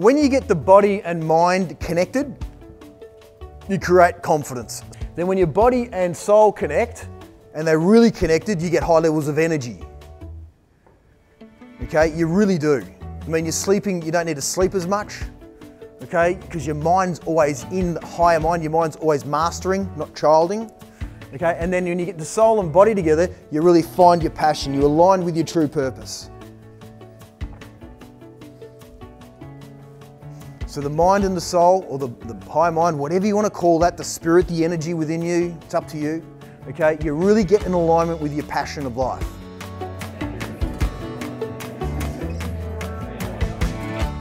when you get the body and mind connected, you create confidence. Then when your body and soul connect, and they're really connected, you get high levels of energy. Okay, you really do. I mean, you're sleeping, you don't need to sleep as much, okay, because your mind's always in higher mind, your mind's always mastering, not childing. Okay, and then when you get the soul and body together, you really find your passion, you align with your true purpose. So the mind and the soul, or the, the high mind, whatever you want to call that, the spirit, the energy within you, it's up to you. Okay, you really get in alignment with your passion of life.